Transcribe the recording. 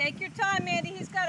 Take your time, Andy. He's got